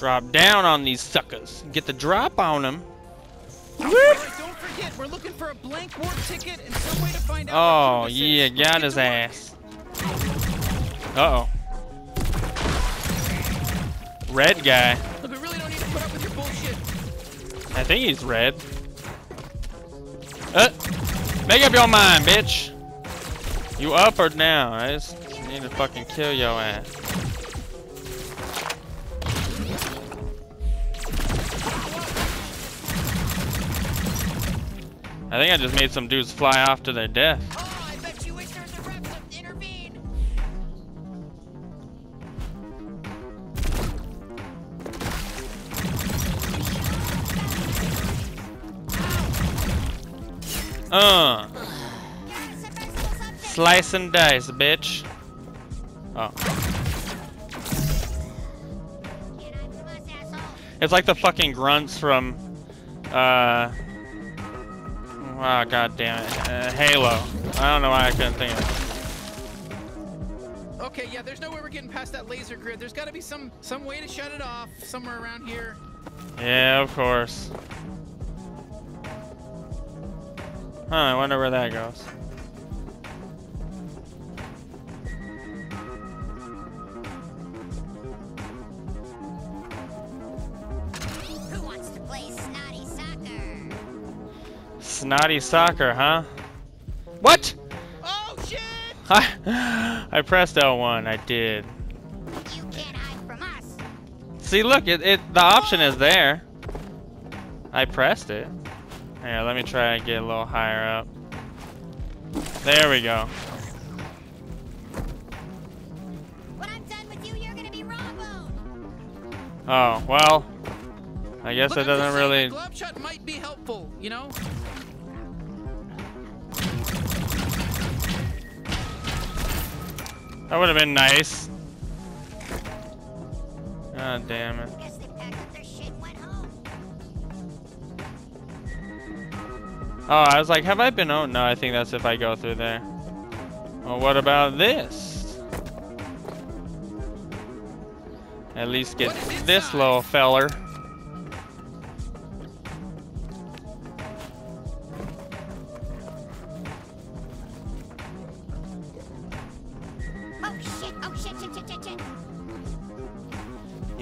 Drop down on these suckers. Get the drop on them. Don't forget, we're looking for a blank warp ticket and some way to find out. Oh, yeah. Got his ass. Uh-oh. Red guy. Look, we really don't need to put up with your bullshit. I think he's red. Uh, make up your mind, bitch. You up or down? I just need to fucking kill your ass. I think I just made some dudes fly off to their death. Oh, I bet you wish there was a rep to intervene. Uh, Guys, the festival's up there. slice and dice, bitch. Oh. Get out from us, asshole. It's like the fucking grunts from, uh, wow, god damn it, uh, Halo. I don't know why I couldn't think of it. Okay, yeah, there's no way we're getting past that laser grid. There's got to be some some way to shut it off somewhere around here. Yeah, of course. Huh, I wonder where that goes. Snotty soccer, huh? What? Oh shit! I, I pressed L1, I did. You can't hide from us. See, look, it, it the option is there. I pressed it. Here, let me try and get a little higher up. There we go. When I'm done with you, you're gonna be Rambo. Oh, well. I guess Look, it doesn't really... glob shot might be helpful, you know? That would have been nice. God damn it. Guess they packed up their shit and went home. Oh, I was like, have I been... Oh, no, I think that's if I go through there. Well, what about this? At least get this little feller.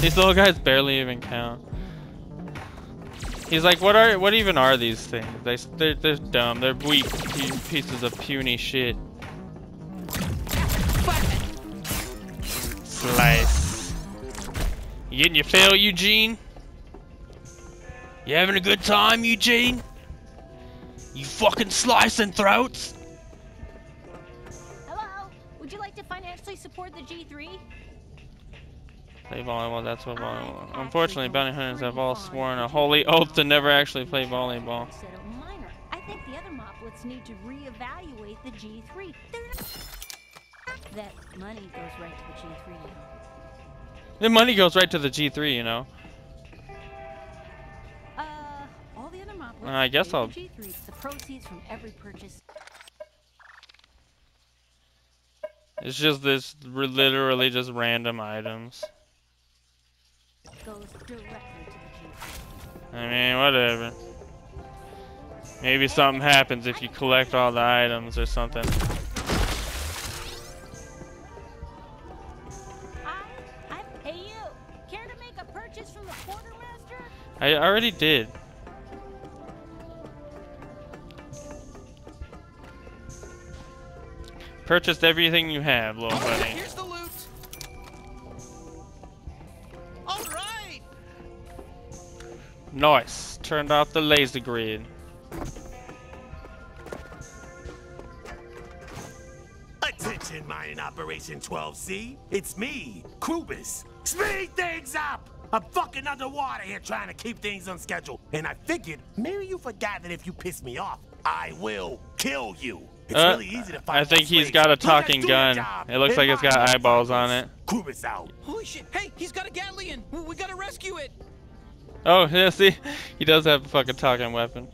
These little guys barely even count. He's like, what are, what even are these things? They, they're, they're dumb. They're weak pieces of puny shit. Slice. You getting your fill, Eugene? You having a good time, Eugene? You fucking slicing throats? Hello? Would you like to financially support the G3? Play volleyball, that's what volleyball. Unfortunately, bounty hunters have all sworn a holy oath to never actually play volleyball. Instead of minor. I think the other moplets need to reevaluate the G3. That money goes right to the G3 now. The money goes right to the G3, you know. Uh, all the other moplets. Uh, I guess I'll- The G3. The proceeds from every purchase. It's just this literally just random items. goes directly to the G3. I mean, whatever. Maybe something happens if you collect all the items or something. I, I you. Care to make a purchase from the quartermaster? I already did. Purchased everything you have, little All right, buddy. Nice. Turned off the laser grid. Attention, mining operation 12C. It's me, Krubis. Speed things up! I'm fucking underwater here trying to keep things on schedule. And I figured maybe you forgot that if you piss me off, I will kill you. It's Uh, really easy to find I think what's he's race. got a talking gun. It looks like it's got eyeballs on it. Krubis out. Holy shit! Hey, he's got a Gatlian. We, we gotta rescue it. Oh, yeah, see? He does have a fucking talking weapon.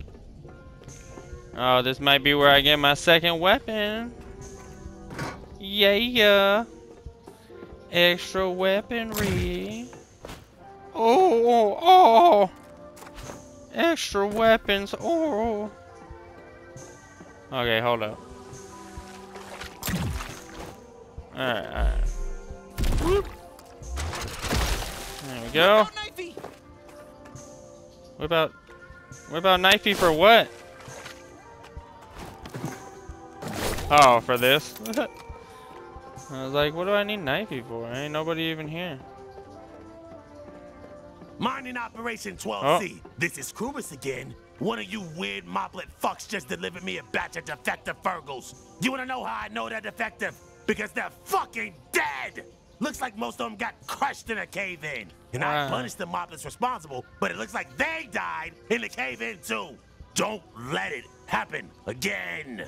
Oh, this might be where I get my second weapon. Yeah. Extra weaponry. Oh, oh, oh. Extra weapons. Oh. Okay, hold up. Alright, alright. There we go. Oh. What about what about knifey for what? Oh, for this? I was like, what do I need knifey for? Ain't nobody even here. Mining Operation 12C. This is Krubis again. One of you weird moplet fucks just delivered me a batch of defective Fergals. You wanna know how I know they're defective? Because they're fucking dead! Looks like most of them got crushed in a cave-in. And I Wow. Uh, punished the mob that's responsible, but it looks like they died in the cave-in too. Don't let it happen again.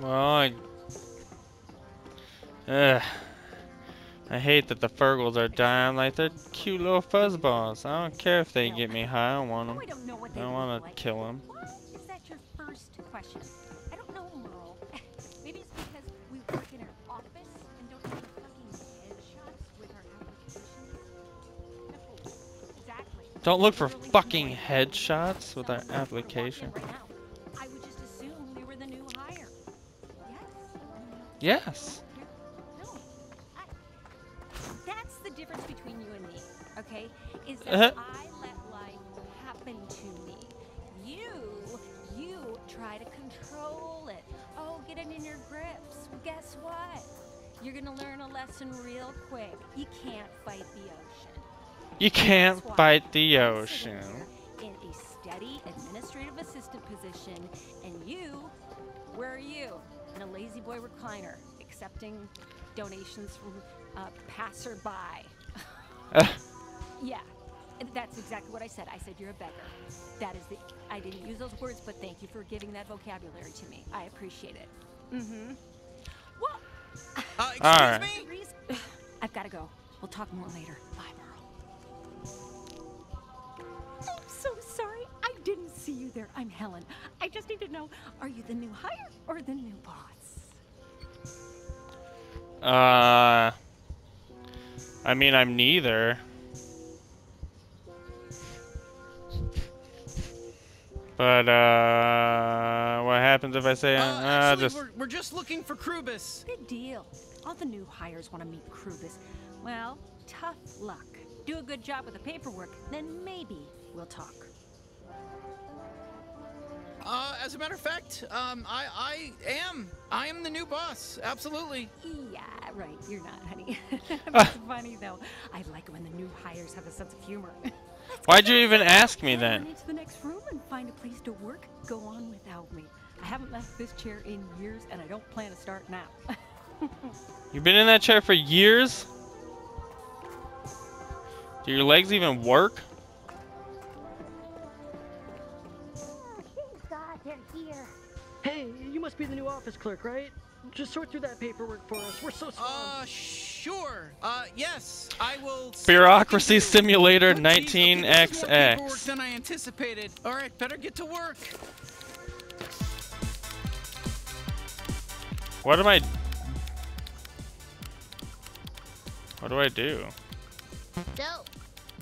Well, I... Ugh. I hate that the Fergals are dying like they're cute little fuzzballs. I don't care if they get me high. I don't want them. I don't know what I they don't look want to kill them. Is that your first question? Don't look for fucking headshots with our application. Yes. I, that's the difference between you and me, okay? Is that. I let life happen to me. You, you try to control it. Oh, get it in your grips. Guess what? You're gonna learn a lesson real quick. You can't fight the ocean. You can't That's fight the ocean. In a steady administrative assistant position, and you, where are you? In a lazy boy recliner, accepting donations from uh, passerby. Uh, Yeah, that's exactly what I said. I said you're a beggar. That is the. I didn't use those words, but thank you for giving that vocabulary to me. I appreciate it. Mm-hmm. Well, Uh, excuse Alright. me. I've got to go. We'll talk more later. Bye, there. I'm Helen. I just need to know: Are you the new hire or the new boss? Uh, I mean, I'm neither. But uh, what happens if I say Uh, uh, actually, just? we're, we're just looking for Krubis. Good deal. All the new hires want to meet Krubis. Well, tough luck. Do a good job with the paperwork, then maybe we'll talk. Uh, as a matter of fact, um, I, I am. I am the new boss. Absolutely. Yeah, right. You're not, honey. That's funny though. I like when the new hires have a sense of humor. Why'd you even ask me Run then? into the next room and find a place to work. Go on without me. I haven't left this chair in years, and I don't plan to start now. You've been in that chair for years. Do your legs even work? Must be the new office clerk, right? Just sort through that paperwork for us. We're so sorry. Uh, sure. Uh, yes, I will. see what I can Bureaucracy. Simulator Oh, geez, okay, this is more paperwork 19XX. than I anticipated. All right, better get to work. What am I? What do I do? So,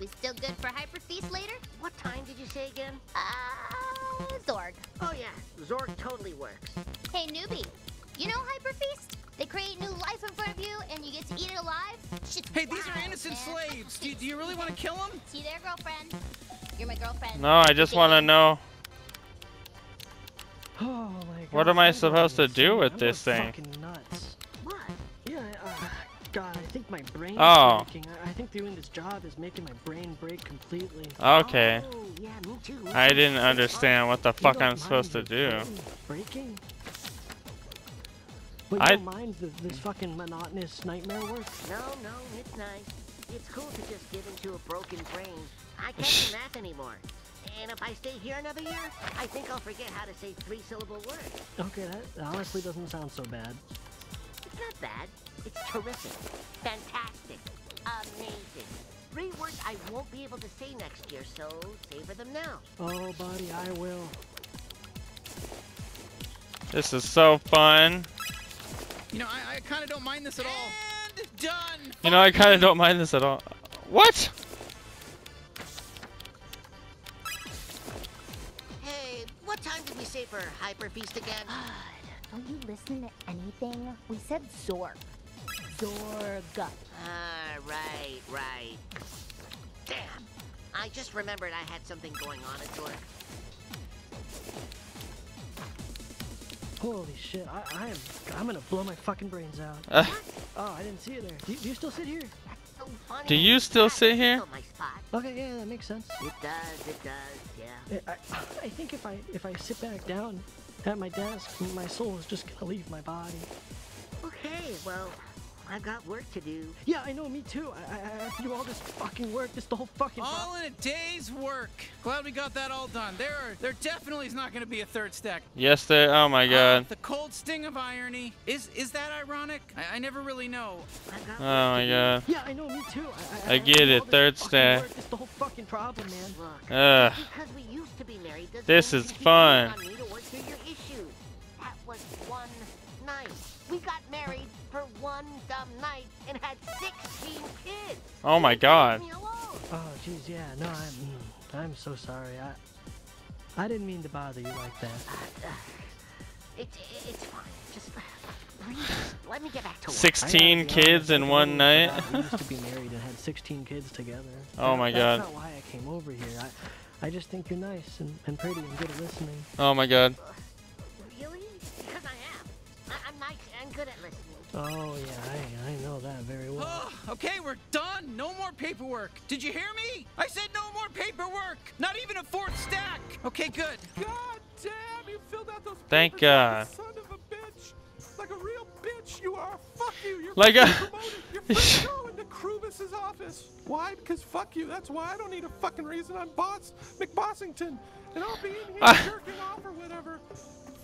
we still good for Hyper Feast later? What time did you say again? Uh, Zorg. Oh yeah, Zorg totally works. Hey, newbie. You know Hyper Feast? They create new life in front of you, and you get to eat it alive. Shit's Hey, these are innocent man. slaves. Do, do you really want to kill them? See there, girlfriend. You're my girlfriend. No, I just want to know. Oh my god. What am I supposed to do with insane. this That was thing? Fucking nuts. What? Yeah, uh, God, I think my brain is Oh. breaking. I, I think doing this job is making my brain break completely. Okay. Oh, yeah, me too. I didn't understand what the You fuck I'm supposed to do. your Breaking? But you I- don't mind th this fucking monotonous nightmare work? No, no, it's nice. It's cool to just give into a broken brain. I can't do math anymore. And if I stay here another year, I think I'll forget how to say three-syllable words. Okay, that honestly doesn't sound so bad. It's not bad. It's terrific. Fantastic. Amazing. Three words I won't be able to say next year, so savor them now. Oh, buddy, I will. This is so fun. You know, I, I kind of don't mind this at all. And done. You know, I kind of don't mind this at all. What? Hey, what time did we say for Hyper Feast again? Don't you listen to anything? We said Zorg. Zorg. Ah, right, right. Damn. I just remembered I had something going on at work. Holy shit, I, I am, I'm gonna blow my fucking brains out. Uh, Oh, I didn't see you there. Do you, do you still sit here? That's so funny. Do you still sit here? still my spot. Okay, yeah, that makes sense. It does, it does, yeah. I, I, I think if I if I sit back down at my desk, my soul is just gonna leave my body. Okay, well, I've got work to do. Yeah, I know, me too. I, I, I have to do all this fucking work, this the whole fucking. All in a day's work. Glad we got that all done. There, are, there definitely is not going to be a third stack. yes, there. Oh my Uh, god. the cold sting of irony. Is is that ironic? I, I never really know. I've Oh my god. Yeah, I know, me too. I, I, I get it, third stack. work, This the whole fucking problem, man. Look, Ugh. because we used to be married, doesn't This mean is fun. on me to work your issues. That was one night. We got married for one dumb night and had 16 kids. Oh my god. Oh, jeez, yeah, no, I'm, mm, I'm so sorry. I, I didn't mean to bother you like that. It, it's fine. Just please let me get back to work. 16 kids in one night. We used to be married and had 16 kids together. Oh That- my that's God. not why I came over here. I, I just think you're nice and, and pretty and good at listening. Oh my god. Oh yeah, I, I know that very well. Oh, okay, we're done. No more paperwork. Did you hear me? I said no more paperwork. Not even a fourth stack. Okay, good. God damn, you filled out those Thank papers God. like a son of a bitch. Like a real bitch you are. Fuck you. You're Like a- fucking promoted. You're free to go Krubis's office. Why? Because fuck you. That's why I don't need a fucking reason. I'm boss McBossington. And I'll be in here Ah. jerking off or whatever.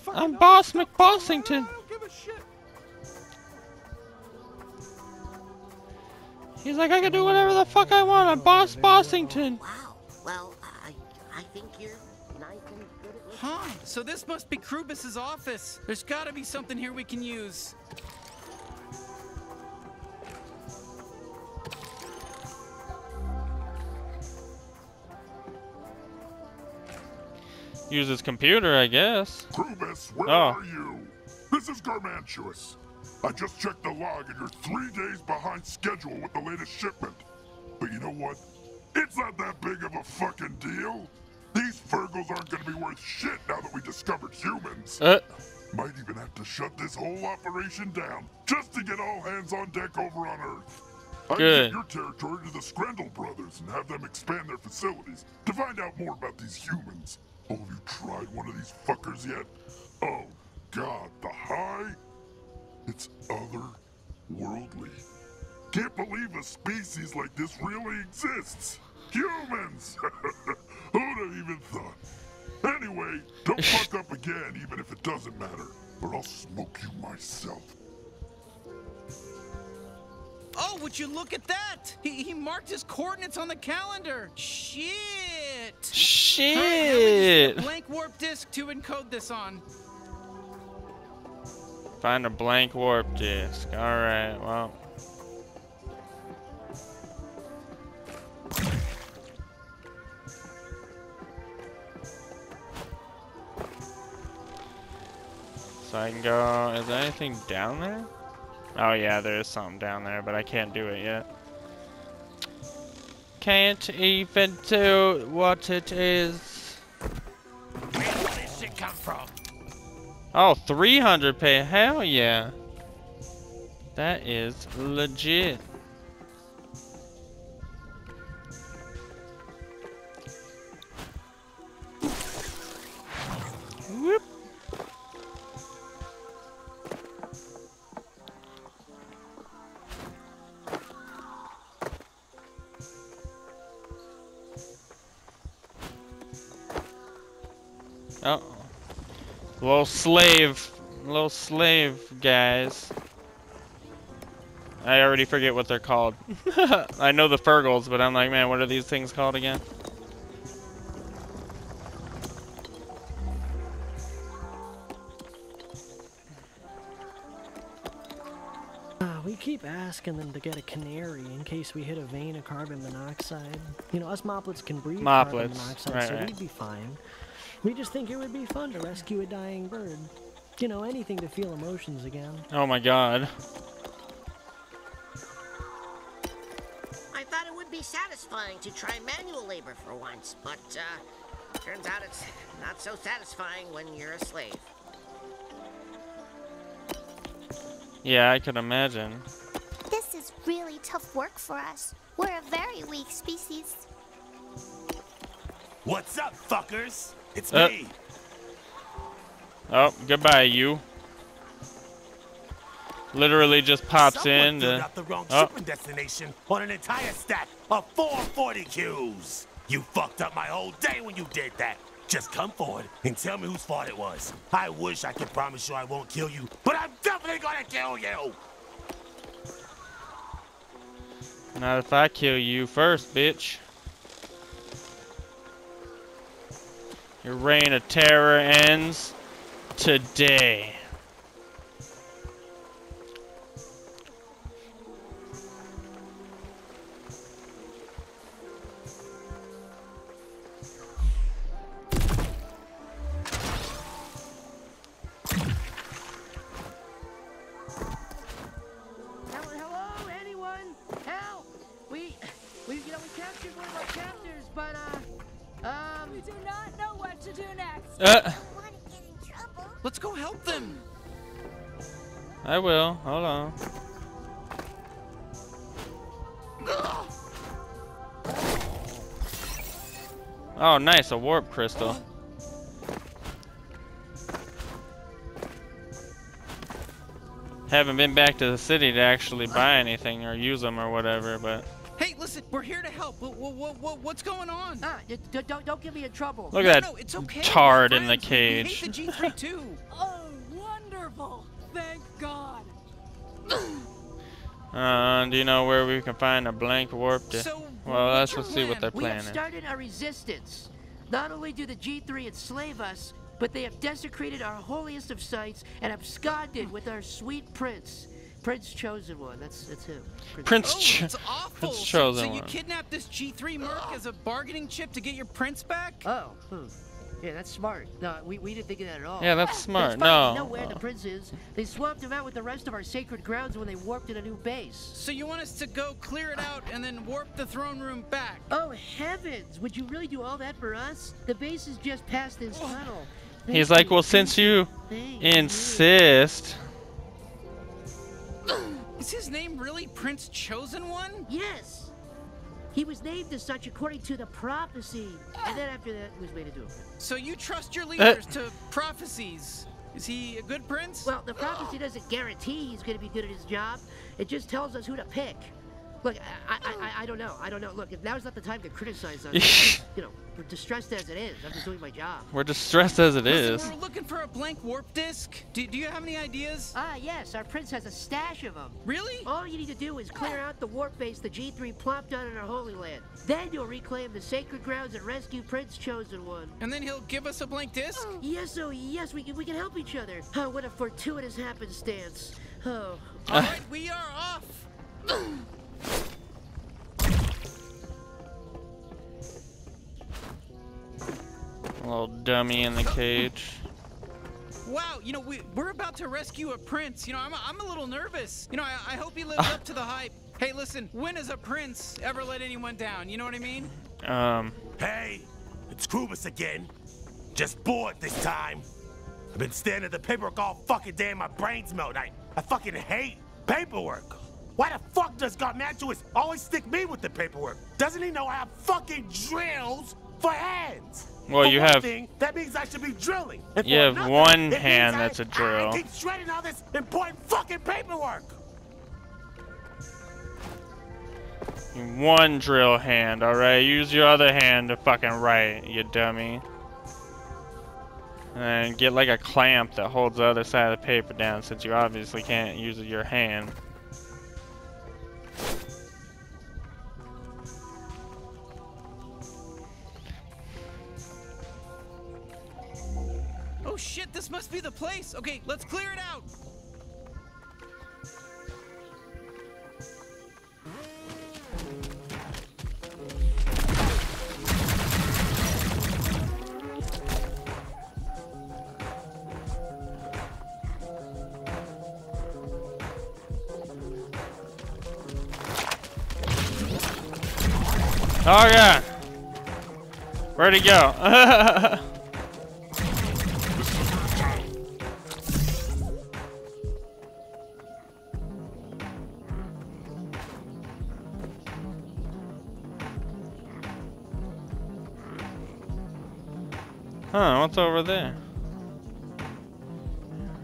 Fucking I'm. Boss McBossington. I don't give a shit. He's like, I can do whatever the fuck I want. I'm Boss Bossington. Wow. Well, I I think you're nice and good at listening. Huh? So this must be Krubis's office. There's got to be something here we can use. Use his computer, I guess. Krubis, where Oh. are you? This is Garmantuous. I just checked the log and you're three days behind schedule with the latest shipment. But you know what? It's not that big of a fucking deal. These Fergles aren't gonna be worth shit now that we discovered humans. Uh, Might even have to shut this whole operation down just to get all hands on deck over on Earth. I Good. give your territory to the Scrandle brothers and have them expand their facilities to find out more about these humans. Oh, have you tried one of these fuckers yet? Oh, God, the high? It's otherworldly. Can't believe a species like this really exists. Humans! Who'd have even thought? Anyway, don't fuck up again, even if it doesn't matter, or I'll smoke you myself. Oh, would you look at that? He, he marked his coordinates on the calendar. Shit. Alright, now we just need shit. a blank warp disk to encode this on. Find a blank warp disk. Alright, well. So I can go. Is there anything down there? Oh, yeah, there is something down there, but I can't do it yet. Can't even do what it is. Where did this shit come from? Oh, 300 pay. Hell yeah. That is legit. Little slave. Little slave guys. I already forget what they're called. I know the Fergles, but I'm like, man, what are these things called again? Uh, we keep asking them to get a canary in case we hit a vein of carbon monoxide. You know, us moplets can breathe carbon monoxide, right, so right. we'd be fine. We just think it would be fun to rescue a dying bird. You know, anything to feel emotions again. Oh my god. I thought it would be satisfying to try manual labor for once, but uh, turns out it's not so satisfying when you're a slave. Yeah, I can imagine. This is really tough work for us. We're a very weak species. What's up, fuckers? It's Uh. me. Oh, goodbye, you. Literally just pops Someone in. To, the wrong oh, shipping destination on an entire stack of 440 Qs. You fucked up my whole day when you did that. Just come forward and tell me whose fault it was. I wish I could promise you I won't kill you, but I'm definitely gonna kill you. not if I kill you first, bitch. Your reign of terror ends today. Nice, a warp crystal. Haven't been back to the city to actually buy anything or use them or whatever, but Hey, listen, we're here to help. What, what, what, what's going on? Ah, d- d- don't, don't get me in trouble. look no, at no, it's okay. that tard in the friends. We- we cage. hate the G3 too. Oh, wonderful. Thank God. Uh, do you know where we can find a blank warp disk? So, well, let's your just see what their We have plan is. started a resistance. Not only do the G3 enslave us, but they have desecrated our holiest of sites and absconded with our sweet prince. Prince Chosen One, that's, that's him. Prince Oh, Ch- it's awful. Prince So- Chosen so, you kidnapped this G3 merc as a bargaining chip to get your prince back? Oh, hmm. Yeah, that's smart. No, we, we didn't think of that at all. Yeah, that's smart. It's fine, We No. know where the prince is. They swapped him out with the rest of our sacred grounds when they warped in a new base. So you want us to go clear it out and then warp the throne room back? Oh heavens! Would you really do all that for us? The base is just past this oh. tunnel. Thank He's like, well, since you thank you." insist. Is his name really Prince Chosen One? Yes. He was named as such according to the prophecy, and then after that, he was made into a prince. So you trust Uh. your leaders to prophecies? Is he a good prince? Well, the prophecy doesn't guarantee he's going to be good at his job. It just tells us who to pick. Look, I, I, I, I don't know. I don't know. Look, now's not the time to criticize us. you know, we're distressed as it is. I'm just doing my job. We're distressed as it Listen, is. we're looking for a blank warp disk. Do, do you have any ideas? Ah, yes, our prince has a stash of them. Really? All you need to do is clear out the warp base the G3 plopped down in our Holy Land. Then you'll reclaim the sacred grounds and rescue Prince Chosen One. And then he'll give us a blank disk? Yes, oh yes, we can, we can help each other. Oh, what a fortuitous happenstance. Oh. All right, we are off. Little dummy in the cage. Wow, you know, we, we're about to rescue a prince. You know, I'm, I'm a little nervous. You know, I, I hope he lives up to the hype. Hey, listen, when has a prince ever let anyone down? You know what I mean? Um, Hey, it's Krubis again. Just bored this time. I've been staring at the paperwork all fucking day and my brains melting. I, I fucking hate paperwork. Why the fuck does Garmantuous always stick me with the paperwork? Doesn't he know I have fucking drills for hands? Well, For you one have- Thing, that means I should be drilling. And You have another, one hand I- that's a drill. I keep shredding all this important fucking paperwork. one drill hand, alright? Use your other hand to fucking write, you dummy. And get like a clamp that holds the other side of the paper down since you obviously can't use your hand. Be the place. Okay, let's clear it out. Oh yeah. Where'd he go? Huh, what's over there?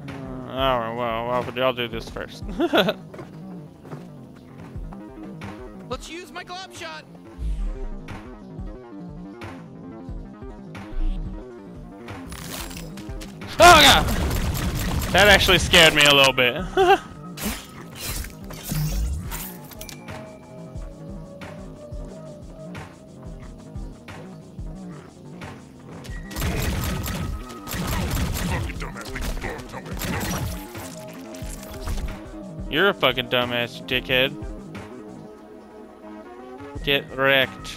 Uh, oh, well, well, I'll do this first. Let's use my glob shot. Oh god! That actually scared me a little bit. You're a fucking dumbass, dickhead. Get wrecked.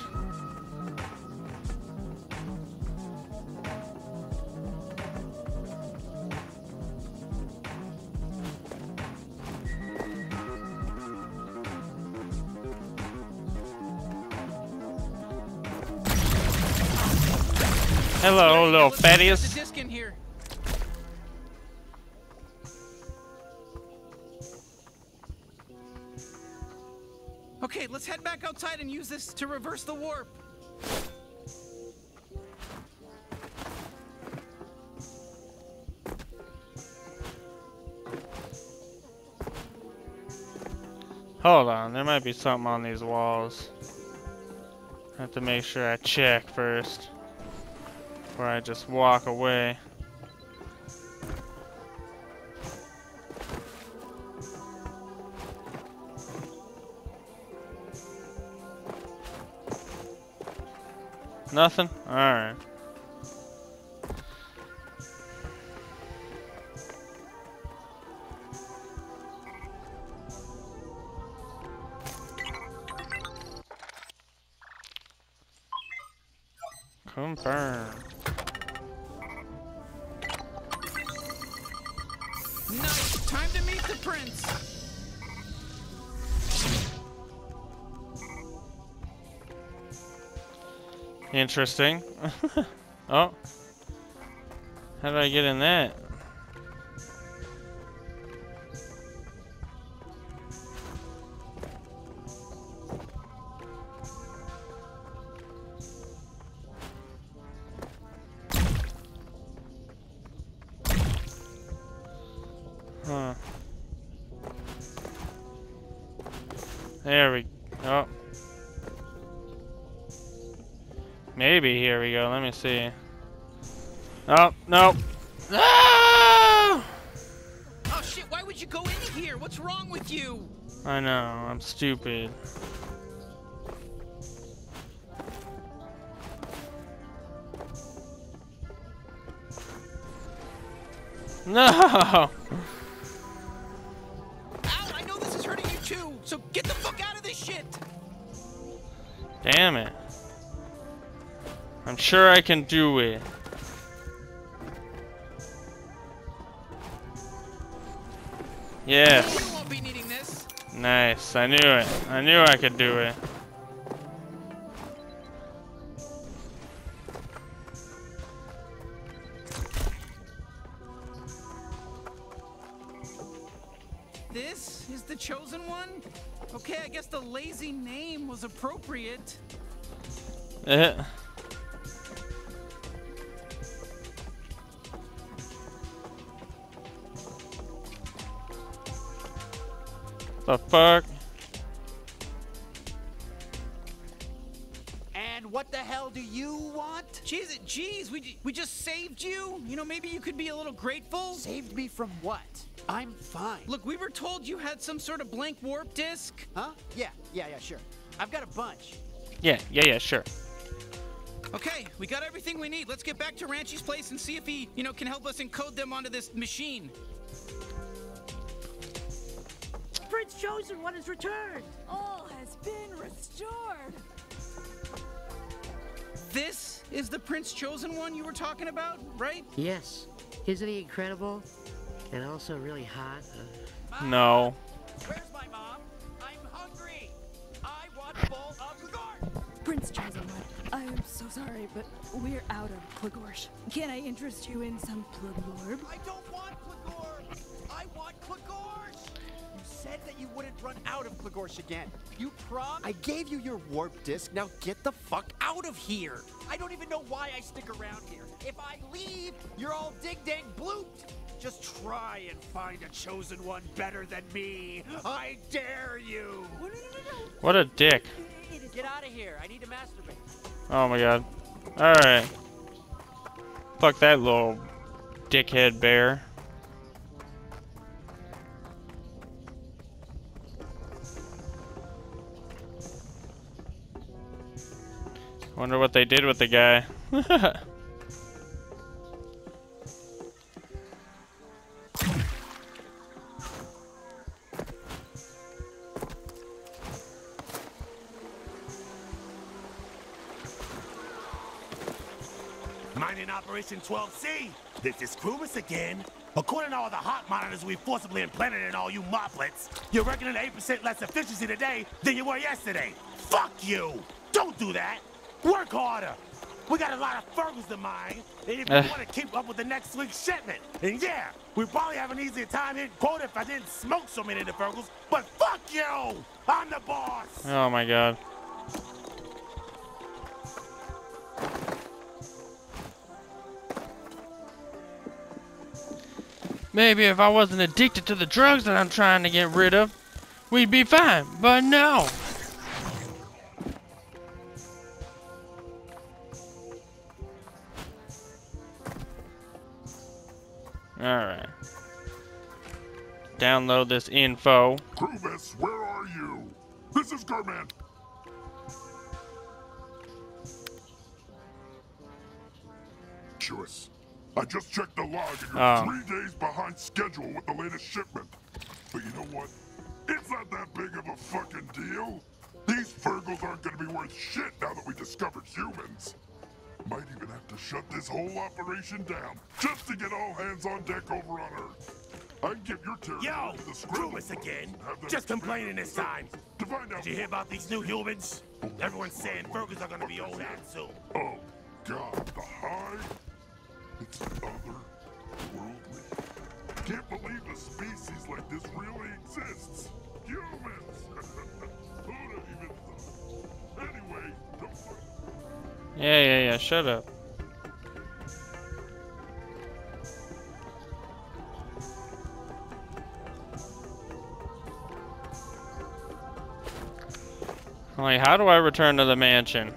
Hello, little fatties. To reverse the warp. Hold on, there might be something on these walls. I have to make sure I check first. Before I just walk away. Nothing? Alright. Interesting. oh. How did I get in that? Huh. There we go. Maybe here we go. Let me see. Oh, no. Ah! Oh shit, why would you go in here? What's wrong with you? I know, I'm stupid. No! Sure I can do it. Yes. You won't be needing this. Nice. I knew it. I knew I could do it. This is the chosen one? Okay, I guess the lazy name was appropriate. Eh. The fuck? And what the hell do you want? Jeez, jeez, we. We just saved you. You know, maybe you could be a little grateful. Saved me from what? I'm fine. Look, we were told you had some sort of blank warp disk. Huh? Yeah, yeah, yeah, sure. I've got a bunch. Yeah, yeah, yeah, sure. Okay, we got everything we need. Let's get back to Ranchi's place and see if he, you know, can help us encode them onto this machine. Prince Chosen One has returned. All has been restored. This is the Prince Chosen One you were talking about, right? Yes. Isn't he incredible? And also really hot. Uh, No. Where's my mom? I'm hungry. I want a bowl of Glagor. Prince Chosen One, I am so sorry, but we're out of Klagorsh. Can I interest you in some Plugorb? I don't want Glagor. I want Glagorsh. You said that you wouldn't run out of Glagorsh again. You prom? I gave you your warp disk. Now get the fuck out of here. I don't even know why I stick around here. If I leave, you're all dig dang blooped. Just try and find a chosen one better than me. I dare you. What a dick. Get out of here. I need to masturbate. Oh my god. Alright. Fuck that little dickhead bear. Wonder what they did with the guy. Mining Operation 12C. This is Krubis again. According to all the hot monitors we forcibly implanted in all you moplets, you're reckoning 8% less efficiency today than you were yesterday. Fuck you! Don't do that! Work harder! We got a lot of Fergus to mine, and if you Eh. want to keep up with the next week's shipment, and yeah, we probably have an easier time hitting quota if I didn't smoke so many of the Fergus, but fuck you! I'm the boss! oh my god. Maybe if I wasn't addicted to the drugs that I'm trying to get rid of, we'd be fine, but no. Alright. Download this info. Krubis, where are you? This is Garman. Shuis, I just checked the log and you're Oh. three days behind schedule with the latest shipment. But you know what? It's not that big of a fucking deal. These Fergles aren't gonna be worth shit now that we discovered humans. Might even have to shut this whole operation down just to get all hands on deck over on Earth. I can give your territory Yo, the Krubis again. and have them Just complaining this time. To find out Did you hear about these new humans? Oh, Everyone's saying Fergus are gonna be old hat soon. Oh, God, the hive? It's otherworldly. Can't believe a species like this really exists. Humans! Yeah, yeah, yeah, shut up. Like, how do I return to the mansion?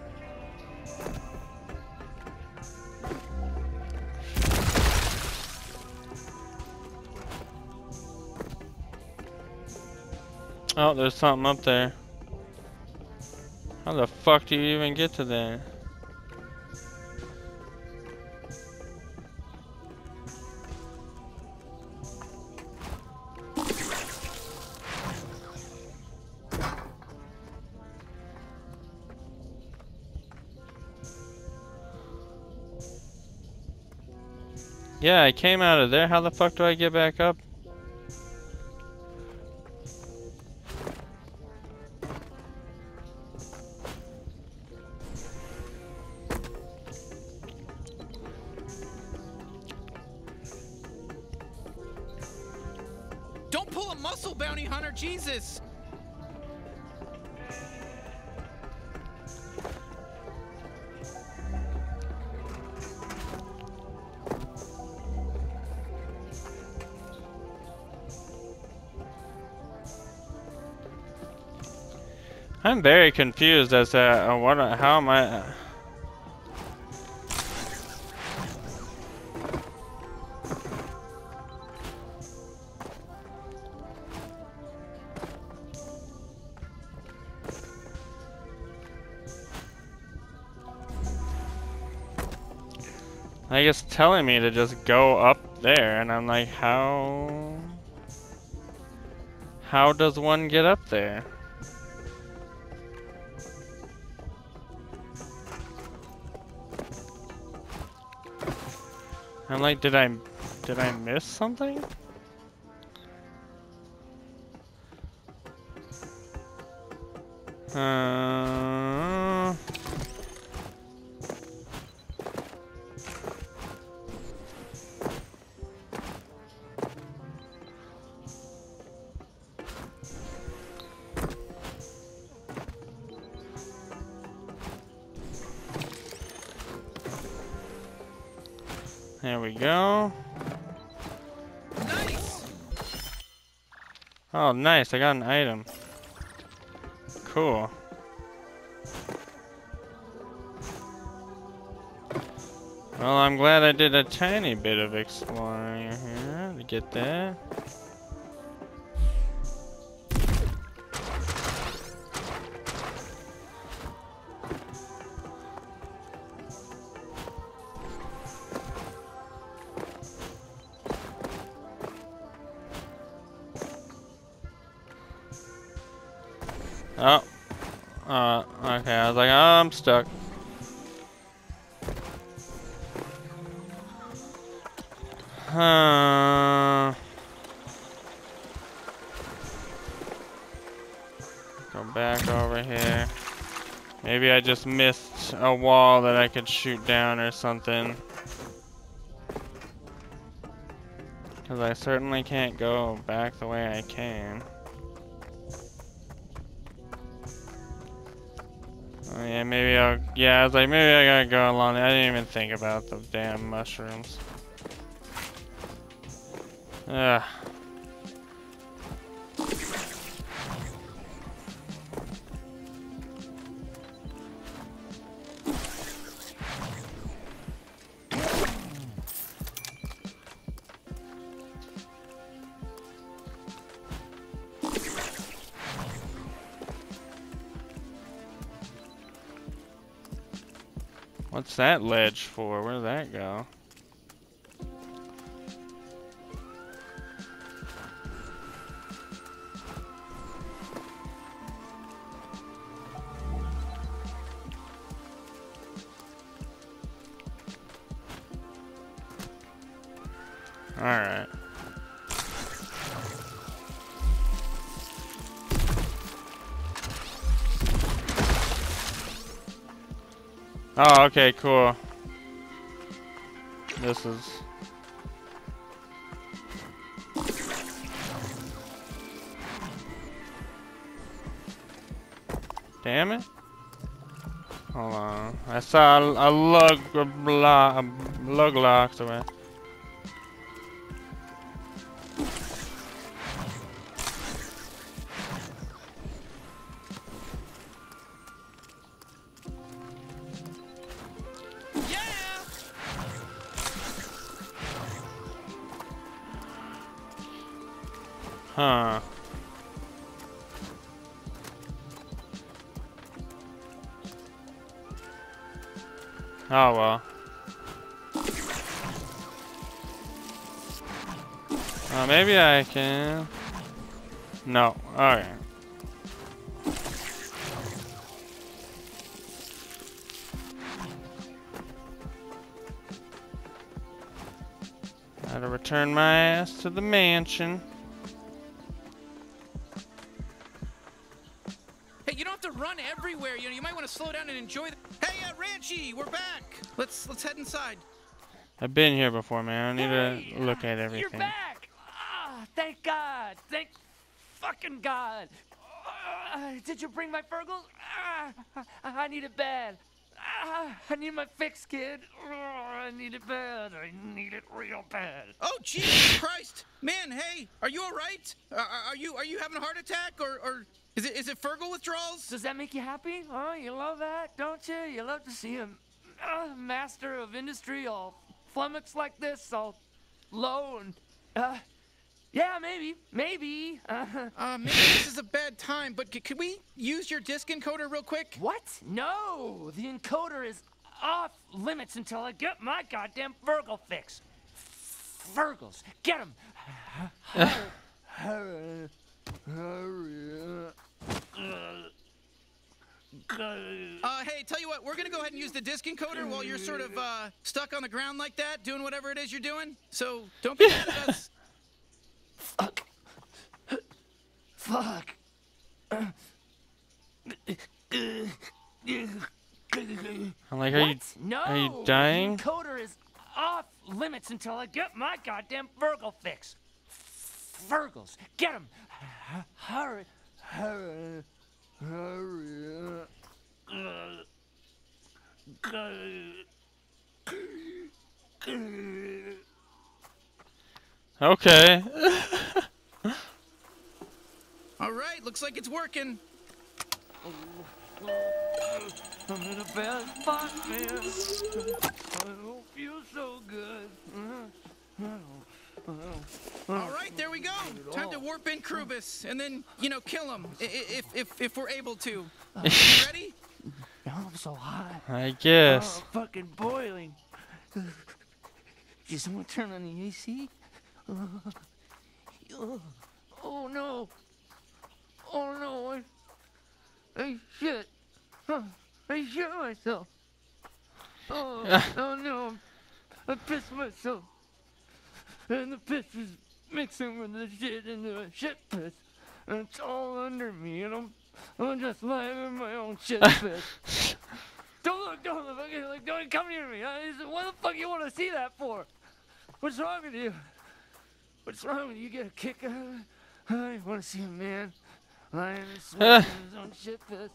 Oh, there's something up there. How the fuck do you even get to there? Yeah, I came out of there. How the fuck do I get back up? Don't pull a muscle, bounty hunter, Jesus! I'm very confused as to uh, what, uh, how am I... Uh, like it's telling me to just go up there and I'm like how how does one get up there? I'm like, did I, did I miss something? Uh, go. Nice. Oh, nice. I got an item. Cool. Well, I'm glad I did a tiny bit of exploring here to get that. Uh, go back over here. Maybe I just missed a wall that I could shoot down or something. Because I certainly can't go back the way I came. Oh, yeah, maybe I'll. Yeah, I was like, maybe I gotta go along. I didn't even think about the damn mushrooms. Ugh. What's that ledge for? Where did that go? Alright. Oh, okay, cool. This is... Damn it. Hold on. I saw a, lug, a blah, a lug locked away. Can. No. Okay. Gotta return my ass to the mansion. Hey, you don't have to run everywhere. You know, you might want to slow down and enjoy. The... Hey, uh, Ranchi, we're back. Let's let's head inside. I've been here before, man. I need to look at everything. You're back! God! Thank fucking God! Ah, did you bring my Fergal? Ah, I need it bad. Ah, I need my fix, kid. Ah, I need it bad. I need it real bad. Oh, Jesus Christ, man! Hey, are you all right? Uh, are are you are you having a heart attack or or is it is it Fergal withdrawals? Does that make you happy? Oh, you love that, don't you? You love to see a uh, master of industry all flummoxed like this, all low and uh, yeah, maybe, maybe. Uh, Uh, maybe this is a bad time, but c- could we use your disk encoder real quick? What? No, the encoder is off limits until I get my goddamn Virgil fix. Virgils, get him. Uh, hey, tell you what, we're gonna go ahead and use the disc encoder while you're sort of uh, stuck on the ground like that, doing whatever it is you're doing. So don't be mad at us. Fuck. Fuck. I'm like, are you, No. are you dying? The encoder is off limits until I get my goddamn Virgil fix. Virgils, get him. Hurry. Hurry. Hurry. Okay. All right, looks like it's working. I'm in a bad spot, man. I don't feel so good. All right, there we go. Time to warp in Krubis and then, you know, kill him i- i- if if if we're able to. You ready? Oh, I'm so hot. I guess. Oh, fucking boiling. Did someone turn on the AC? Oh no. Oh no. I, I shit. Huh, I shit myself. Oh, oh no. I pissed myself. And the piss is mixing with the shit into a shit piss. And it's all under me. And I'm, I'm just lying in my own shit piss. Don't look, don't look, like, don't come near me. I, what the fuck you want to see that for? What's wrong with you? What's wrong with you? You get a kick out of it? I want to see a man lying and sweating in his own shit piss.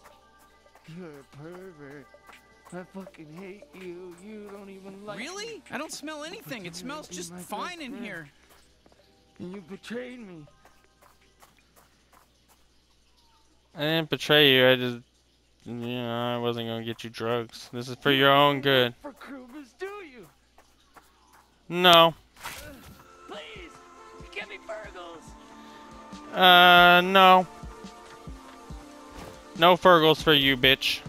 You're a pervert. I fucking hate you. You don't even like Really? me. I don't smell anything. It smells just fine in friend. here. And you betrayed me. I didn't betray you. I just, you know, I wasn't gonna get you drugs. This is for your own good. For Krubis, do you? No. Please, get me Virgils. Uh, no. No Fergles for you, bitch.